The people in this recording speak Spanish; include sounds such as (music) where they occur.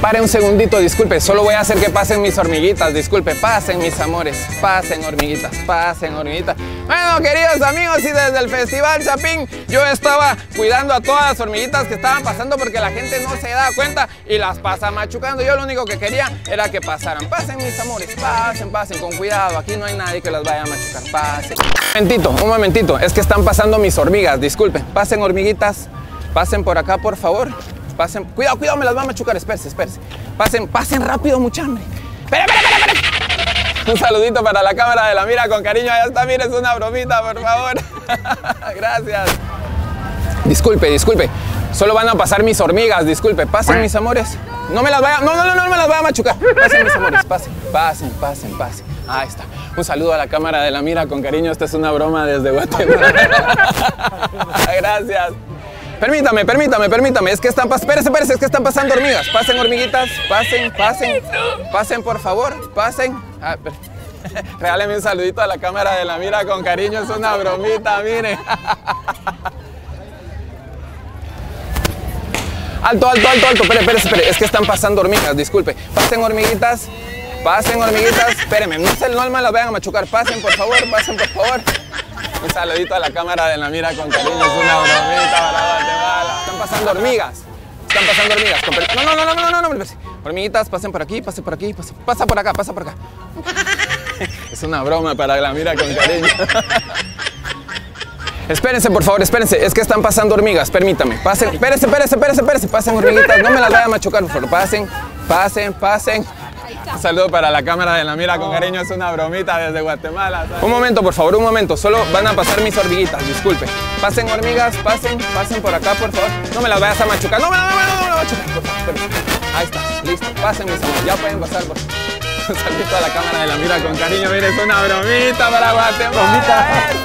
Pare un segundito, disculpe, solo voy a hacer que pasen mis hormiguitas, disculpe, pasen mis amores, pasen hormiguitas, pasen hormiguitas. Bueno, queridos amigos, y desde el Festival Chapín yo estaba cuidando a todas las hormiguitas que estaban pasando porque la gente no se da cuenta y las pasa machucando. Yo lo único que quería era que pasaran. Pasen mis amores, pasen, pasen, con cuidado, aquí no hay nadie que las vaya a machucar, pasen. Un momentito, un momentito, es que están pasando mis hormigas, disculpe, pasen hormiguitas, pasen por acá por favor. Pasen, cuidado, cuidado, me las va a machucar, espérese, espérese. Pasen, pasen rápido, mucha hambre. Espera, espera, espera, Un saludito para la cámara de la mira con cariño. Allá está, mire, es una bromita, por favor. (laughs) Gracias. Disculpe, disculpe. Solo van a pasar mis hormigas, disculpe. Pasen, mis amores. No me las vaya, no, no, no, no me las vaya a machucar. Pasen, mis amores, pasen, pasen, pasen, pasen. Ahí está. Un saludo a la cámara de la mira con cariño. Esta es una broma desde Guatemala. (laughs) Gracias. Permítame, permítame, permítame. Es que están pasando. Espérese, espérese, es que están pasando hormigas. Pasen, hormiguitas. Pasen, pasen. Pasen, por favor. Pasen. Ah, (laughs) Regáleme un saludito a la cámara de la mira con cariño. Es una bromita, mire. (laughs) Alto, alto, alto, alto. Espere, espere, espere. Es que están pasando hormigas, disculpe. Pasen, hormiguitas. Pasen, hormiguitas. Espérenme, no, se, no me las vayan a machucar. Pasen, por favor, pasen, por favor. Un saludito a la cámara de la mira con cariño, es una bromita Guatemala. Están pasando hormigas. Están pasando hormigas. No, no, no, no, no, no, no. Hormiguitas, pasen por aquí, pasen por aquí, pasen, pasa por acá, pasa por acá. (laughs) Es una broma para la mira con cariño. Espérense, por favor, espérense. Es que están pasando hormigas, permítame. Pasen, espérense, espérense, espérense, espérense. Pasen hormiguitas, no me las vayan a machucar, por favor. Pasen, pasen, pasen. Un saludo para la cámara de la mira con cariño, es una bromita desde Guatemala. Un momento, por favor, un momento. Solo van a pasar mis hormiguitas, disculpe. Pasen hormigas, pasen, pasen por acá, por favor. No me las vayas a machucar. No me las vayas a machucar, por favor. Ahí está, listo. Pasen mis amores, ya pueden pasar, por favor. (laughs) Un saludito a la cámara de la mira con cariño, mire, es una bromita para Guatemala. Bromita.